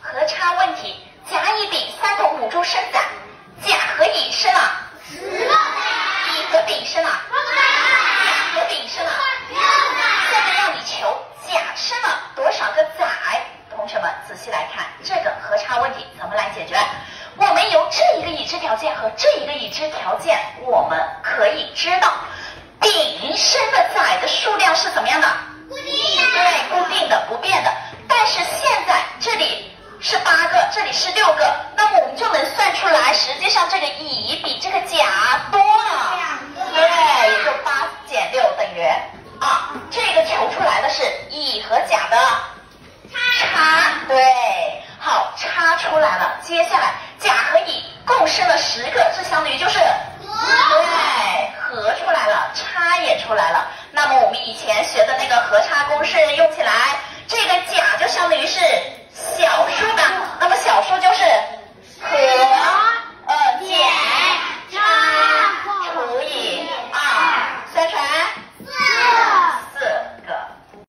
和差问题，甲、乙、丙三头母猪生崽，甲和乙生了十个崽，乙和丙生了八个崽，甲和丙生了六个崽，现在让你求甲生了多少个崽？同学们仔细来看这个和差问题怎么来解决？我们由这一个已知条件和这一个已知条件，我们可以知道丙生的崽的是六个，那么我们就能算出来，实际上这个乙比这个甲多了，对，也就八减六等于二，这个求出来的是乙和甲的差，对，好，差出来了。接下来甲和乙共剩了十个，这相当于就是，对，和出来了，差也出来了。那么我们以前学的那个和差公式用起来，这个甲就相当于是。